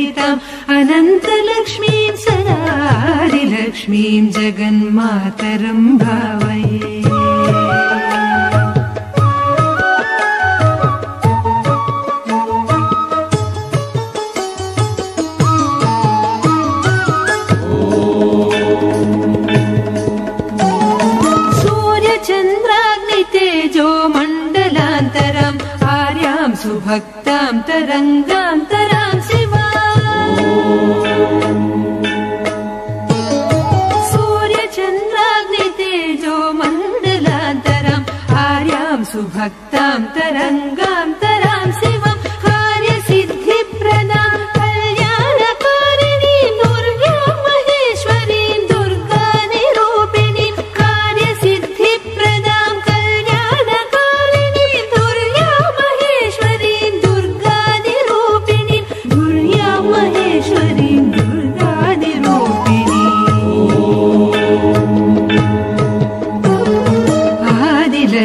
सदाद्यन्तरहिताम् अनन्तलक्ष्मीम् सदादिलक्ष्मीम् जगन्मातरम् भावये। सूर्यचन्द्राग्नितेजो मण्डलान्तरम् आर्याम् सुभक्ताम् तरङ्गान्तराम्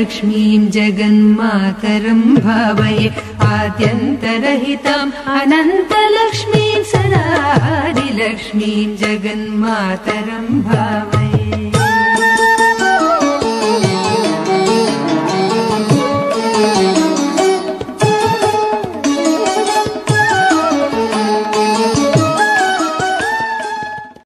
आदिलक्ष्मीम् जगन्मातरम् भावये आद्यन्तरहिताम् अनन्तलक्ष्मीम् सदा आदिलक्ष्मीम् जगन्मातरम् भावये